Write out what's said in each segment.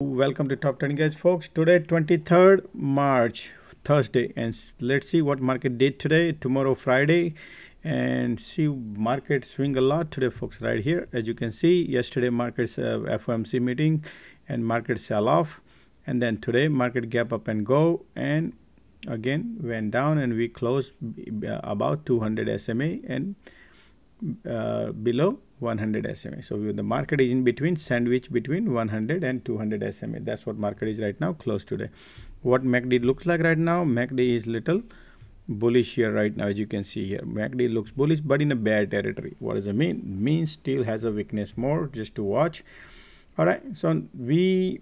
welcome to top trading edge folks. Today 23rd march thursday and let's see what market did today tomorrow friday and see market swing a lot today folks right here. As you can see yesterday markets uh, fomc meeting and market sell off and then today market gap up and go and again went down and we closed about 200 sma and uh, below 100 SMA. So the market is in between, sandwich between 100 and 200 SMA. That's what market is right now, close today. What MACD looks like right now, MACD is little bullish here right now, as you can see here. MACD looks bullish, but in a bear territory. What does it mean? means still has a weakness more, just to watch. All right, so we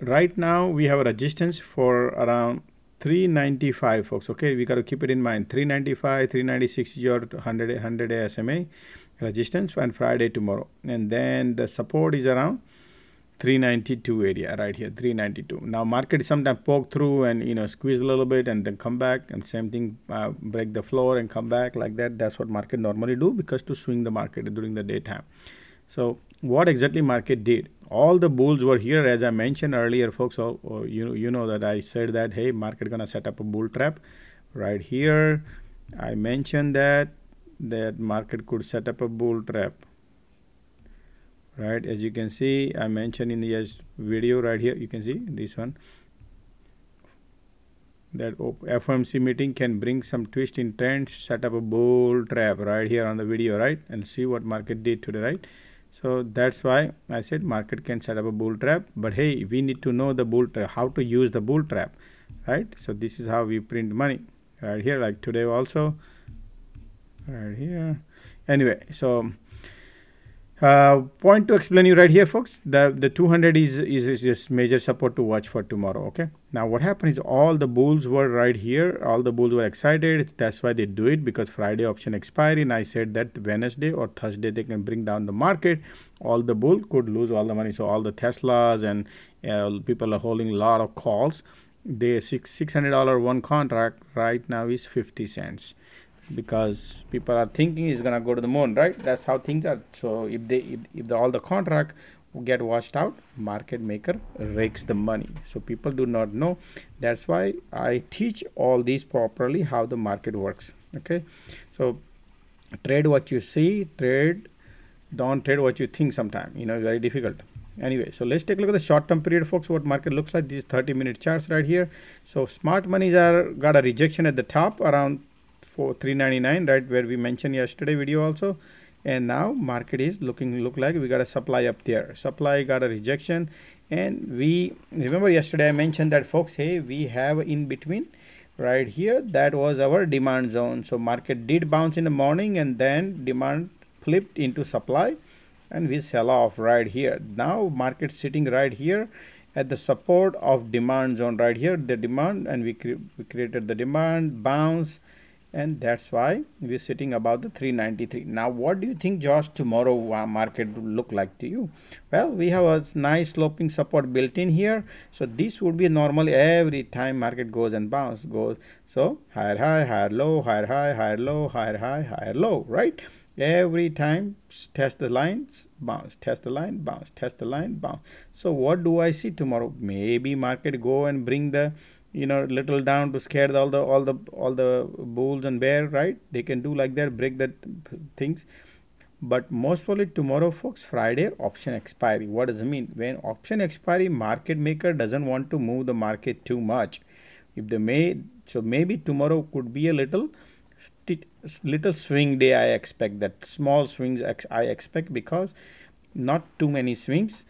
right now we have a resistance for around 395 folks okay we got to keep it in mind 395 396 is your 100 100 SMA resistance and Friday tomorrow. And then the support is around 392 area right here 392 now market sometimes poke through and you know squeeze a little bit and then come back and same thing uh, break the floor and come back like that. That's what market normally do because to swing the market during the daytime. So what exactly market did? All the bulls were here. As i mentioned earlier folks oh, you, you know that i said that hey market gonna set up a bull trap right here. I mentioned that that market could set up a bull trap. Right as you can see i mentioned in the video right here you can see this one that FOMC meeting can bring some twist in trends set up a bull trap right here on the video right and see what market did today right? So that's why i said market can set up a bull trap but hey we need to know the bull trap how to use the bull trap right? So this is how we print money right here like today also right here. Anyway so uh, point to explain you right here folks the the 200 is, is is just major support to watch for tomorrow okay? Now what happened is all the bulls were right here. All the bulls were excited. That's why they do it because friday option expiry and i said that wednesday or thursday they can bring down the market. All the bull could lose all the money. So all the teslas and uh, people are holding a lot of calls. They six six hundred dollar one contract right now is 50 cents because people are thinking it's gonna go to the moon right? That's how things are. So if they if, if the, all the contract get washed out market maker rakes the money. So people do not know. That's why i teach all these properly how the market works okay? So trade what you see trade don't trade what you think sometime. You know very difficult. Anyway so let's take a look at the short term period folks what market looks like. These 30 minute charts right here. So smart monies are got a rejection at the top around for 399 right where we mentioned yesterday video also. And now market is looking look like we got a supply up there. Supply got a rejection. And we remember yesterday i mentioned that folks hey we have in between right here. That was our demand zone. So market did bounce in the morning and then demand flipped into supply and we sell off right here. Now market sitting right here at the support of demand zone right here. The demand and we, cre we created the demand bounce and that's why we're sitting about the 393 now what do you think josh tomorrow uh, market will look like to you? Well we have a nice sloping support built in here. So this would be normal every time market goes and bounce goes. So higher high higher low higher high higher low higher high higher low right? Every time test the lines bounce test the line bounce test the line bounce. So what do i see tomorrow? Maybe market go and bring the you know little down to scare the, all the all the all the bulls and bear right? They can do like that break that things. But most probably tomorrow folks friday option expiry. What does it mean? When option expiry market maker doesn't want to move the market too much. If they may so maybe tomorrow could be a little little swing day i expect that. Small swings i expect because not too many swings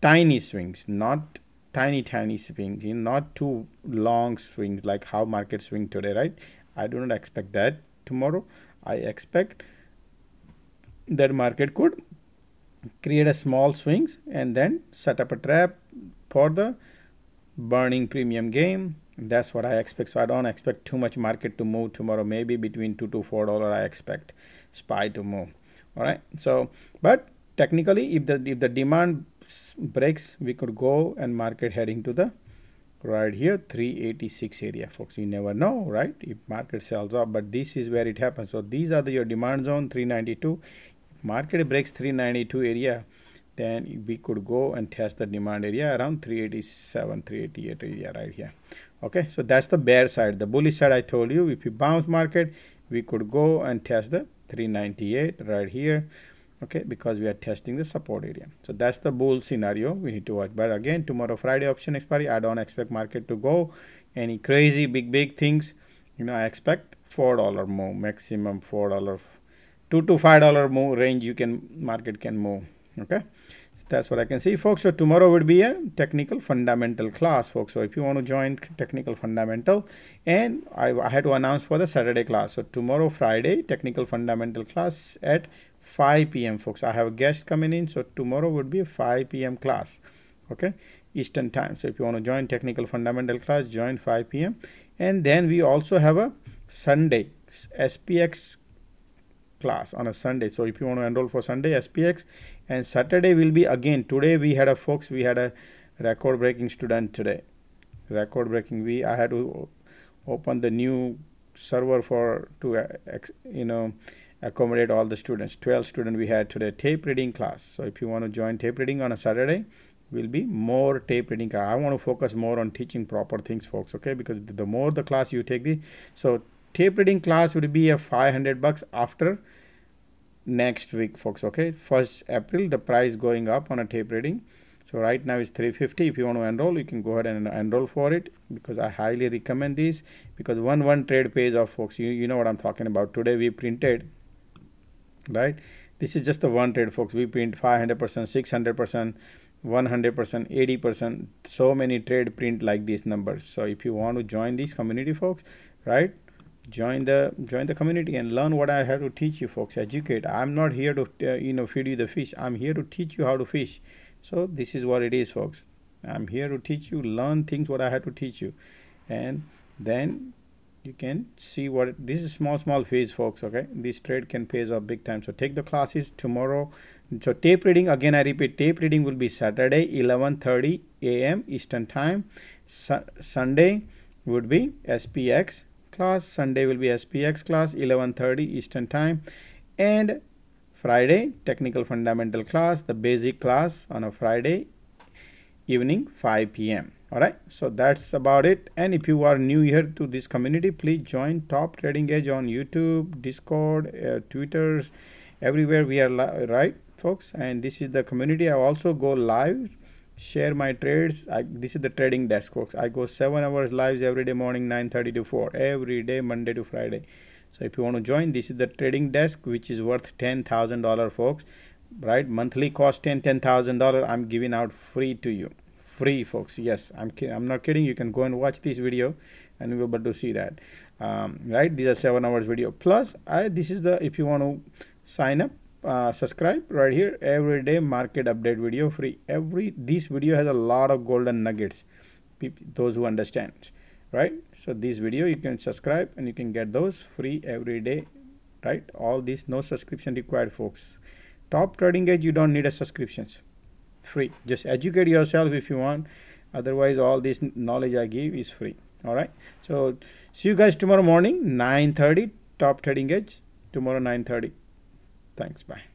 tiny swings not tiny tiny swings you know, not too long swings like how market swing today right? I do not expect that tomorrow. I expect that market could create a small swings and then set up a trap for the burning premium game. That's what i expect. So i don't expect too much market to move tomorrow. Maybe between two to four dollar i expect spy to move. All right? So but technically if the if the demand breaks we could go and market heading to the right here 386 area folks. You never know right? If market sells off but this is where it happens. So these are the, your demand zone 392 if market breaks 392 area then we could go and test the demand area around 387 388 area right here. Okay? So that's the bear side. The bullish side i told you if you bounce market we could go and test the 398 right here okay because we are testing the support area. So that's the bull scenario we need to watch. But again tomorrow friday option expiry. I don't expect market to go. Any crazy big big things you know i expect four dollar move maximum four dollar two to five dollar move range you can market can move. Okay? So that's what i can see folks. So tomorrow would be a technical fundamental class folks. So if you want to join technical fundamental and I, I had to announce for the saturday class. So tomorrow friday technical fundamental class at 5 p.m folks. I have a guest coming in so tomorrow would be a 5 p.m class okay? Eastern time. So if you want to join technical fundamental class join 5 p.m and then we also have a sunday spx class on a Sunday. So if you want to enroll for Sunday SPX and Saturday will be again today we had a folks we had a record breaking student today. Record breaking. We I had to open the new server for to uh, you know accommodate all the students. 12 student we had today tape reading class. So if you want to join tape reading on a saturday will be more tape reading i want to focus more on teaching proper things folks okay? Because the more the class you take the so tape reading class would be a 500 bucks after next week folks okay? First april the price going up on a tape reading. So right now it's 350 if you want to enroll you can go ahead and enroll for it because i highly recommend this because one one trade pays off folks. You, you know what i'm talking about. Today we printed right? This is just the one trade folks. We print 500 percent 600 percent 100 percent 80 percent. So many trade print like these numbers. So if you want to join this community folks right? Join the join the community and learn what i have to teach you folks. Educate. I'm not here to uh, you know feed you the fish. I'm here to teach you how to fish. So this is what it is folks. I'm here to teach you learn things what i have to teach you. And then you can see what this is small small fees folks okay? This trade can pays off big time. So take the classes tomorrow. So tape reading again i repeat tape reading will be saturday 11:30 a.m eastern time. Su sunday would be spx class. Sunday will be spx class 11:30 eastern time. And friday technical fundamental class the basic class on a friday evening 5 p.m all right so that's about it. And if you are new here to this community please join top trading edge on youtube discord uh, twitters everywhere we are right folks? And this is the community. I also go live share my trades. I, this is the trading desk folks. I go seven hours lives every day morning 9 30 to 4 every day monday to friday. So if you want to join this is the trading desk which is worth ten thousand dollar folks. Right monthly cost ten ten thousand dollar i'm giving out free to you free folks. Yes i'm i'm not kidding. You can go and watch this video and you'll be able to see that. Um, right? These are seven hours video. Plus i this is the if you want to sign up uh, subscribe right here. Every day market update video free. Every this video has a lot of golden nuggets. People, those who understand right? So this video you can subscribe and you can get those free every day right? All these no subscription required folks. Top trading edge you don't need a subscriptions free. Just educate yourself if you want. Otherwise all this knowledge i give is free. All right? So see you guys tomorrow morning 9 30 top trading edge tomorrow 9 30 thanks. Bye